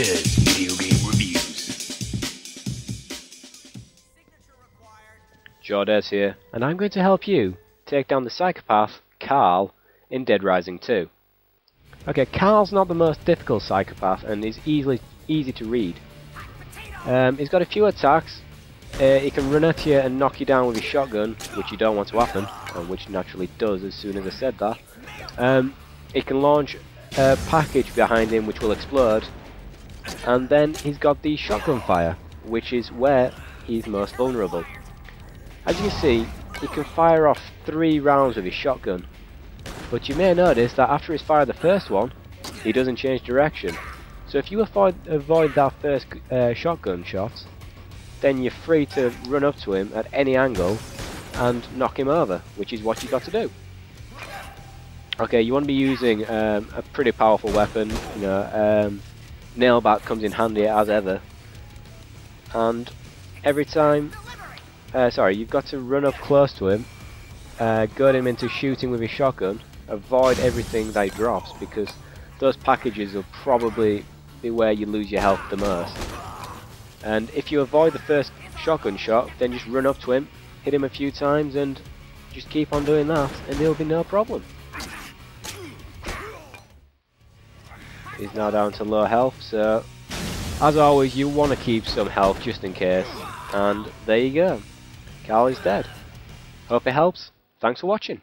Jordez Video Game Reviews. Jordez here, and I'm going to help you take down the psychopath, Carl, in Dead Rising 2. Okay, Carl's not the most difficult psychopath and is easily easy to read. Um, he's got a few attacks. Uh, he can run at you and knock you down with his shotgun, which you don't want to happen, and which naturally does as soon as I said that. Um, he can launch a package behind him which will explode, and then he's got the shotgun fire, which is where he's most vulnerable. As you can see, he can fire off three rounds with his shotgun, but you may notice that after he's fired the first one, he doesn't change direction. So if you avoid, avoid that first uh, shotgun shot, then you're free to run up to him at any angle and knock him over, which is what you've got to do. Okay, you want to be using um, a pretty powerful weapon, you know, um, Nailbat comes in handy as ever, and every time, uh, sorry, you've got to run up close to him, uh, goad him into shooting with his shotgun, avoid everything that he drops, because those packages will probably be where you lose your health the most. And if you avoid the first shotgun shot, then just run up to him, hit him a few times, and just keep on doing that, and there'll be no problem. He's now down to low health, so as always, you want to keep some health just in case. And there you go. Carl is dead. Hope it helps. Thanks for watching.